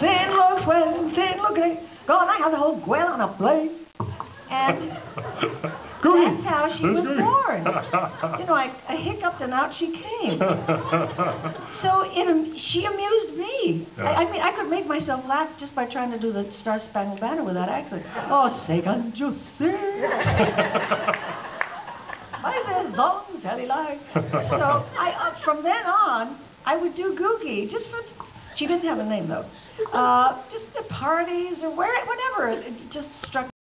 Thin looks well, thin look great. Gonna have the whole Gwen on a plate. And that's how she That's was Googie. born. You know, I, I hiccuped and out she came. So it, she amused me. Yeah. I, I mean, I could make myself laugh just by trying to do the Star Spangled Banner with that accent. Oh, say, can't you see? By the long Sally line. So I, uh, from then on, I would do Googie just for. She didn't have a name though. Uh, just at parties or where, whenever. It just struck